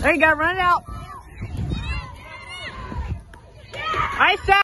There you go, run it out. I said.